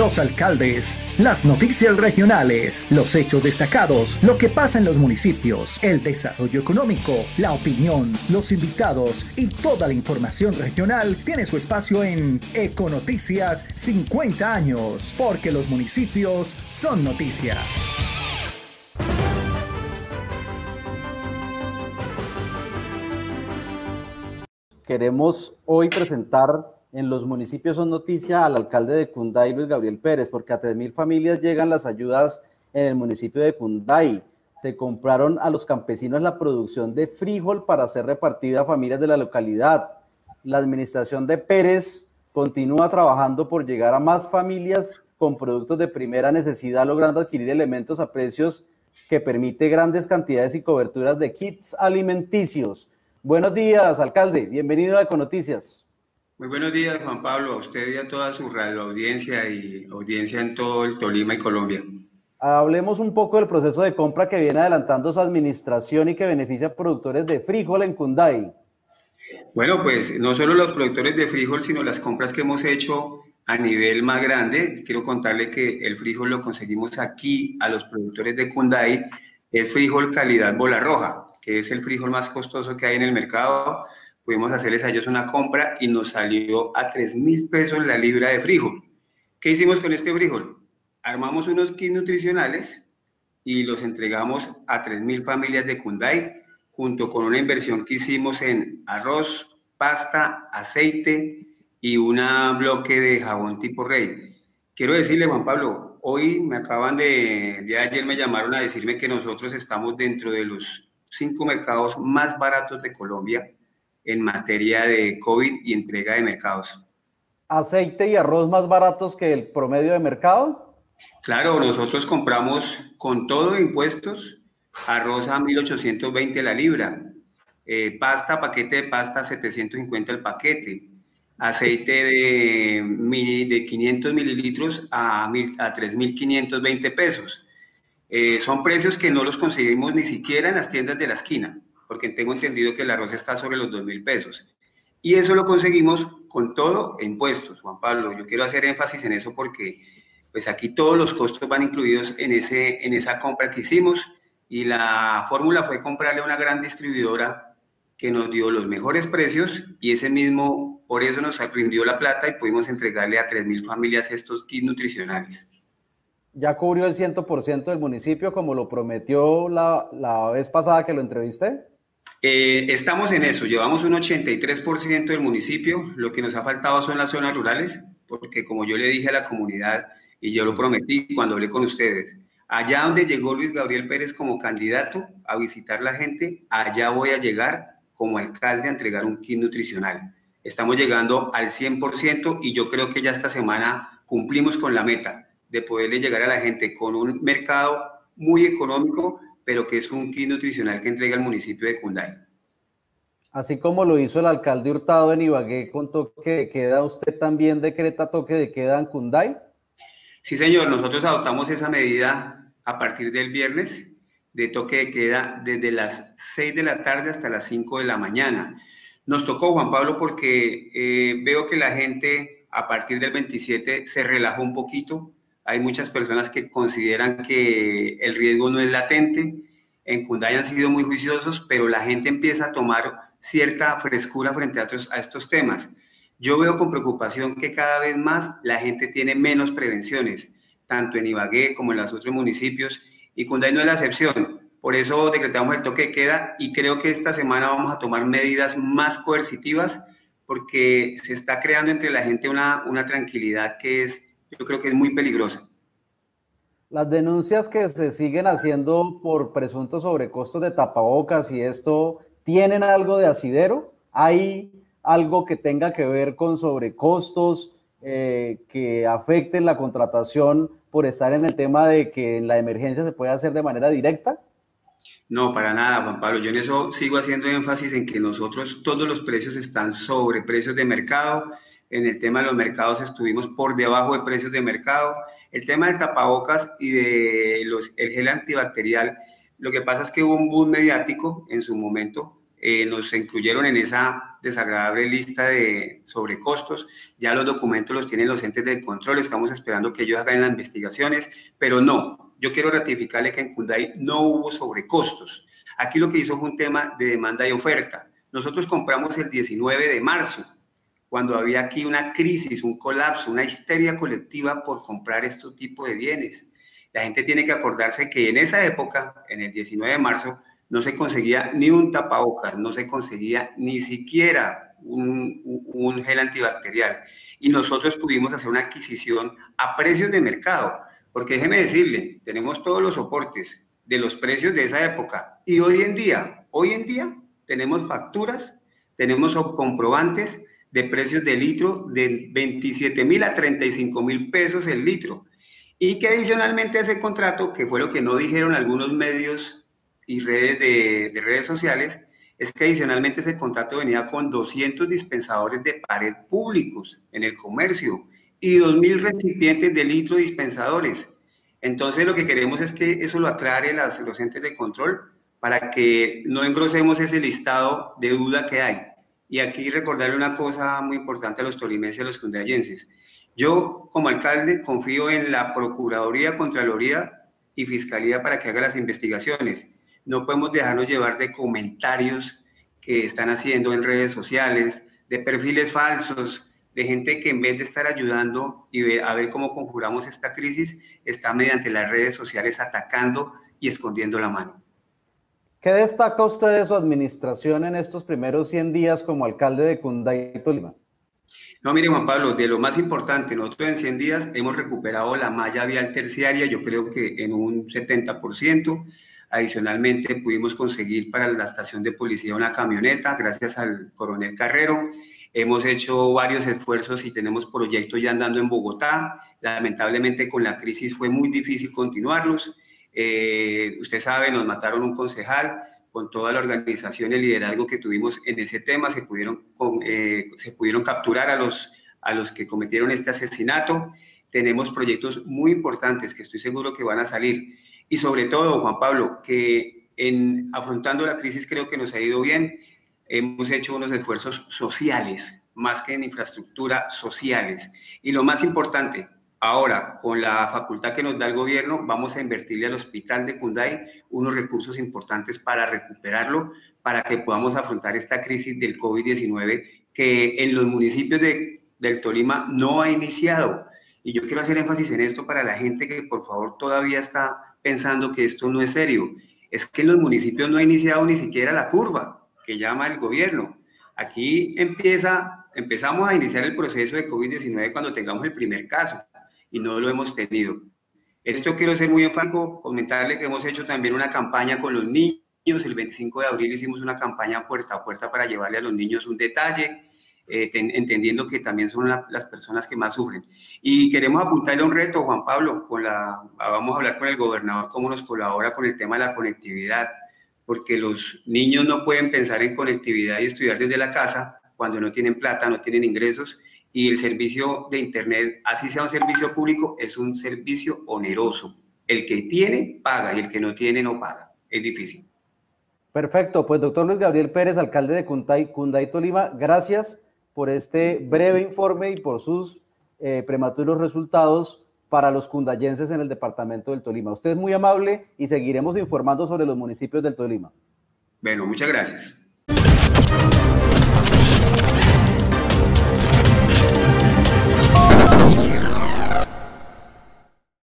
los alcaldes, las noticias regionales, los hechos destacados, lo que pasa en los municipios, el desarrollo económico, la opinión, los invitados y toda la información regional tiene su espacio en Econoticias 50 años, porque los municipios son noticia. Queremos hoy presentar en los municipios son noticia al alcalde de Cunday, Luis Gabriel Pérez, porque a 3.000 familias llegan las ayudas en el municipio de Cunday. Se compraron a los campesinos la producción de frijol para ser repartida a familias de la localidad. La administración de Pérez continúa trabajando por llegar a más familias con productos de primera necesidad, logrando adquirir elementos a precios que permite grandes cantidades y coberturas de kits alimenticios. Buenos días, alcalde. Bienvenido a Econoticias. Muy buenos días, Juan Pablo, a usted y a toda su radio audiencia y audiencia en todo el Tolima y Colombia. Hablemos un poco del proceso de compra que viene adelantando su administración y que beneficia a productores de frijol en Cunday. Bueno, pues no solo los productores de frijol, sino las compras que hemos hecho a nivel más grande. Quiero contarle que el frijol lo conseguimos aquí a los productores de Cunday. Es frijol calidad bola roja, que es el frijol más costoso que hay en el mercado pudimos hacerles a ellos una compra y nos salió a 3 mil pesos la libra de frijol. ¿Qué hicimos con este frijol? Armamos unos kits nutricionales y los entregamos a 3 mil familias de Kundai, junto con una inversión que hicimos en arroz, pasta, aceite y un bloque de jabón tipo rey. Quiero decirle, Juan Pablo, hoy me acaban de, de ayer me llamaron a decirme que nosotros estamos dentro de los cinco mercados más baratos de Colombia en materia de COVID y entrega de mercados. ¿Aceite y arroz más baratos que el promedio de mercado? Claro, nosotros compramos con todo impuestos arroz a 1820 la libra, eh, pasta, paquete de pasta 750 el paquete, aceite de, de 500 mililitros a, a 3.520 pesos. Eh, son precios que no los conseguimos ni siquiera en las tiendas de la esquina porque tengo entendido que el arroz está sobre los dos mil pesos. Y eso lo conseguimos con todo e impuestos, Juan Pablo. Yo quiero hacer énfasis en eso porque pues aquí todos los costos van incluidos en, ese, en esa compra que hicimos y la fórmula fue comprarle a una gran distribuidora que nos dio los mejores precios y ese mismo, por eso nos rindió la plata y pudimos entregarle a 3.000 familias estos kits nutricionales. ¿Ya cubrió el 100% del municipio como lo prometió la, la vez pasada que lo entrevisté? Eh, estamos en eso, llevamos un 83% del municipio, lo que nos ha faltado son las zonas rurales, porque como yo le dije a la comunidad y yo lo prometí cuando hablé con ustedes, allá donde llegó Luis Gabriel Pérez como candidato a visitar la gente, allá voy a llegar como alcalde a entregar un kit nutricional. Estamos llegando al 100% y yo creo que ya esta semana cumplimos con la meta de poderle llegar a la gente con un mercado muy económico pero que es un kit nutricional que entrega el municipio de Cunday. Así como lo hizo el alcalde Hurtado en Ibagué con toque de queda, ¿usted también decreta toque de queda en Cunday? Sí, señor, nosotros adoptamos esa medida a partir del viernes de toque de queda desde las 6 de la tarde hasta las 5 de la mañana. Nos tocó, Juan Pablo, porque eh, veo que la gente a partir del 27 se relajó un poquito, hay muchas personas que consideran que el riesgo no es latente. En Kundai han sido muy juiciosos, pero la gente empieza a tomar cierta frescura frente a, estos temas. Yo veo con preocupación que cada vez más la gente tiene menos prevenciones, tanto en Ibagué como en los otros municipios, y Kundai no es la excepción. Por eso decretamos el toque de queda y creo que esta semana vamos a tomar medidas más coercitivas porque se está creando entre la gente una, una tranquilidad que es yo creo que es muy peligrosa. Las denuncias que se siguen haciendo por presuntos sobrecostos de tapabocas y esto, ¿tienen algo de asidero? ¿Hay algo que tenga que ver con sobrecostos eh, que afecten la contratación por estar en el tema de que la emergencia se puede hacer de manera directa? No, para nada, Juan Pablo. Yo en eso sigo haciendo énfasis en que nosotros todos los precios están sobre precios de mercado en el tema de los mercados estuvimos por debajo de precios de mercado. El tema de tapabocas y de los, el gel antibacterial, lo que pasa es que hubo un boom mediático en su momento, eh, nos incluyeron en esa desagradable lista de sobrecostos. Ya los documentos los tienen los entes de control, estamos esperando que ellos hagan las investigaciones, pero no, yo quiero ratificarle que en Kundai no hubo sobrecostos. Aquí lo que hizo fue un tema de demanda y oferta. Nosotros compramos el 19 de marzo, cuando había aquí una crisis, un colapso, una histeria colectiva por comprar este tipo de bienes. La gente tiene que acordarse que en esa época, en el 19 de marzo, no se conseguía ni un tapabocas, no se conseguía ni siquiera un, gel antibacterial. Y nosotros pudimos hacer una adquisición a precios de mercado, porque déjeme decirle, tenemos todos los soportes de los precios de esa época. Y hoy en día, hoy en día, tenemos facturas, tenemos comprobantes de precios de litro de 27 mil a 35 mil pesos el litro. Y que adicionalmente ese contrato, que fue lo que no dijeron algunos medios y redes de, redes sociales es que adicionalmente ese contrato venía con 200 dispensadores de pared públicos en el comercio y 2.000 recipientes de litro dispensadores. Entonces lo que queremos es que eso lo aclare las, los entes de control para que no engrosemos ese listado de duda que hay. Y aquí recordarle una cosa muy importante a los tolimenses y a los cundayenses. Yo, como alcalde, confío en la Procuraduría, Contraloría y Fiscalía para que haga las investigaciones no podemos dejarnos llevar de comentarios que están haciendo en redes sociales, de perfiles falsos, de gente que en vez de estar ayudando y a ver cómo conjuramos esta crisis, está mediante las redes sociales atacando y escondiendo la mano. ¿Qué destaca usted de su administración en estos primeros 100 días como alcalde de Cunday, Tolima? No, mire Juan Pablo, de lo más importante, nosotros en 100 días hemos recuperado la malla vial terciaria, yo creo que en un 70%, Adicionalmente, pudimos conseguir para la estación de policía una camioneta, gracias al coronel Carrero. Hemos hecho varios esfuerzos y tenemos proyectos ya andando en Bogotá. Lamentablemente, con la crisis fue muy difícil continuarlos. Eh, usted sabe, nos mataron un concejal. Con toda la organización y el liderazgo que tuvimos en ese tema, se pudieron, eh, se pudieron capturar a los, a los que cometieron este asesinato. Tenemos proyectos muy importantes que estoy seguro que van a salir. Y sobre todo, Juan Pablo, que en afrontando la crisis creo que nos ha ido bien. Hemos hecho unos esfuerzos sociales, más que en infraestructura, sociales. Y lo más importante, ahora, con la facultad que nos da el gobierno, vamos a invertirle al hospital de Cunday unos recursos importantes para recuperarlo, para que podamos afrontar esta crisis del COVID-19 que en los municipios de, del Tolima no ha iniciado. Y yo quiero hacer énfasis en esto para la gente que por favor todavía está pensando que esto no es serio. Es que en los municipios no ha iniciado ni siquiera la curva que llama el gobierno. Aquí empieza, empezamos a iniciar el proceso de COVID-19 cuando tengamos el primer caso y no lo hemos tenido. Esto quiero ser muy enfático, comentarle que hemos hecho también una campaña con los niños. El 25 de abril hicimos una campaña puerta a puerta para llevarle a los niños un detalle eh, entendiendo que también son las personas que más sufren. Y queremos apuntarle a un reto, Juan Pablo, con la, vamos a hablar con el gobernador cómo nos colabora con el tema de la conectividad, porque los niños no pueden pensar en conectividad y estudiar desde la casa cuando no tienen plata, no tienen ingresos, y el servicio de Internet, así sea un servicio público, es un servicio oneroso. El que tiene, paga, y el que no tiene, no paga. Es difícil. Perfecto, pues doctor Luis Gabriel Pérez, alcalde de Cunday, Cunday Tolima, gracias por este breve informe y por sus eh, prematuros resultados para los cundayenses en el departamento del Tolima. Usted es muy amable y seguiremos informando sobre los municipios del Tolima. Bueno, muchas gracias.